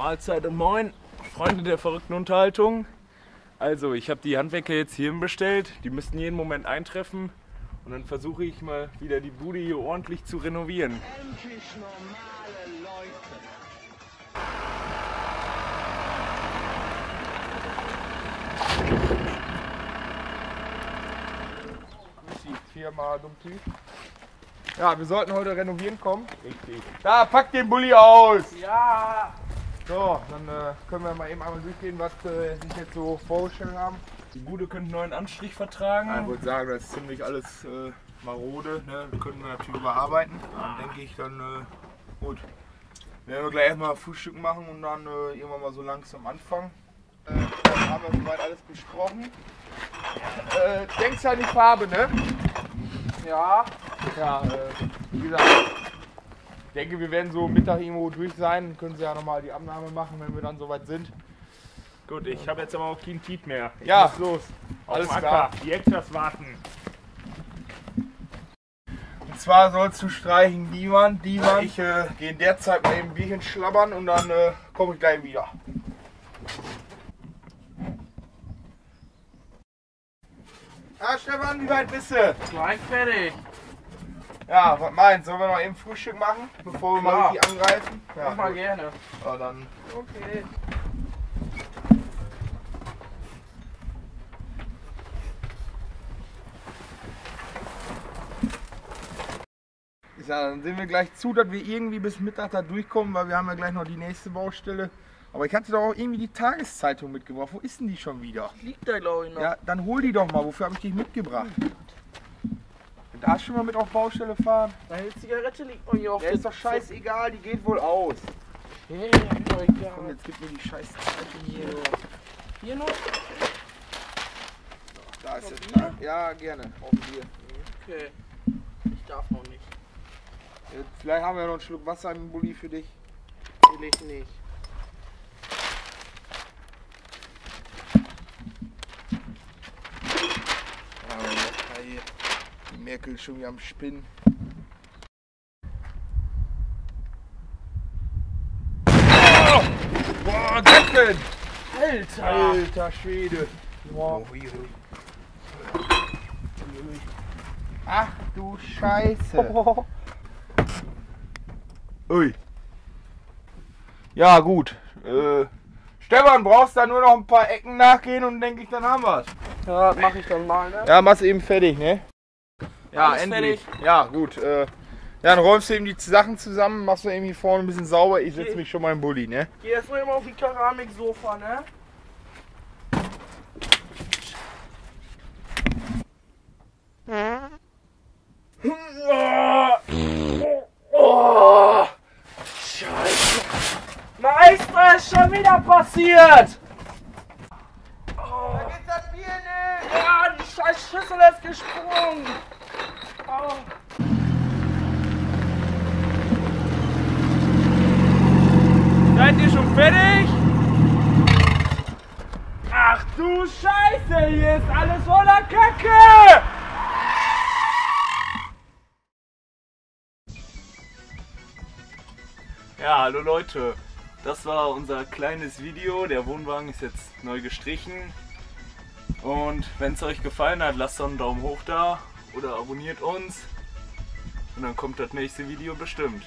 Mahlzeit und Moin, Freunde der verrückten Unterhaltung. Also, ich habe die Handwerker jetzt hierhin bestellt. Die müssten jeden Moment eintreffen. Und dann versuche ich mal wieder die Bude hier ordentlich zu renovieren. Endlich normale Leute. Grüß Sie, Firma Dummtü. Ja, wir sollten heute renovieren kommen. Richtig. Da, pack den Bulli aus! Ja! So, dann äh, können wir mal eben einmal durchgehen, was äh, sich jetzt so vorgestellt haben. Die Bude könnte einen neuen Anstrich vertragen. Ja, ich würde sagen, das ist ziemlich alles äh, marode. Ne? Das können wir natürlich überarbeiten. Dann denke ich, dann äh, gut. Werden wir gleich erstmal Frühstück machen und dann äh, irgendwann mal so langsam anfangen. Äh, dann haben wir soweit alles besprochen. Äh, denkst ja an die Farbe, ne? Ja! Ja, äh, wie gesagt, ich denke, wir werden so Mittag irgendwo durch sein. Dann können Sie ja nochmal die Abnahme machen, wenn wir dann soweit sind. Gut, ich habe jetzt aber auch keinen Tiet mehr. Ich Ja, muss los. alles Auf den klar. Acker. Die Extras warten. Und zwar sollst du streichen die Wand. Ich äh, gehe in der Zeit mal eben ein Bierchen schlabbern und dann äh, komme ich gleich wieder. Ah, Stefan, wie weit bist du? Gleich fertig! Ja, was meinst du? Sollen wir noch eben Frühstück machen, bevor wir mal Klar. richtig angreifen? Ja, Mach mal gerne. Ja, dann Okay. Sag, dann sehen wir gleich zu, dass wir irgendwie bis Mittag da durchkommen, weil wir haben ja gleich noch die nächste Baustelle. Aber ich hatte doch auch irgendwie die Tageszeitung mitgebracht. Wo ist denn die schon wieder? Liegt da, glaube ich, noch. Ja, dann hol die doch mal. Wofür habe ich dich mitgebracht? Du darfst schon mal mit auf Baustelle fahren. Deine Zigarette liegt noch hier auf Ja, ist doch scheißegal, die geht wohl aus. Hey, doch Komm, egal. jetzt gib mir die scheiß hier. Hier noch? Da ist. Bier? Ja, gerne. Auf Bier. Okay. Ich darf noch nicht. Jetzt, vielleicht haben wir noch einen Schluck Wasser im Bulli für dich. Will ich nicht. Ja, aber ja, hier. Die Merkel ist schon wieder am Spinnen. Oh! Boah, das denn? Alter! Alter Schwede. Boah. Ach du Scheiße. Ui. Ja, gut. Äh, Stefan, brauchst da nur noch ein paar Ecken nachgehen und denke ich, dann haben wir's. Ja, mach ich dann mal, ne? Ja, mach's eben fertig, ne? Ja, Alles endlich. Ja, gut. Äh, ja, dann räumst du eben die Sachen zusammen, machst du eben hier vorne ein bisschen sauber. Ich setze mich schon mal im Bulli, ne? Geh jetzt mal eben auf die Keramiksofa, ne? Oh, Scheiße. Meister, ist schon wieder passiert. Oh. Da geht das Bier nicht! Ja, die scheiß Schüssel ist gesprungen. Seid ihr schon fertig? Ach du Scheiße, hier ist alles voller Kacke. Ja, hallo Leute. Das war unser kleines Video. Der Wohnwagen ist jetzt neu gestrichen. Und wenn es euch gefallen hat, lasst doch einen Daumen hoch da oder abonniert uns. Und dann kommt das nächste Video bestimmt.